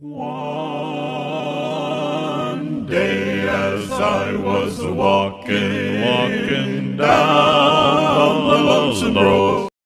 One day as I was walking, walking down the lonesome road.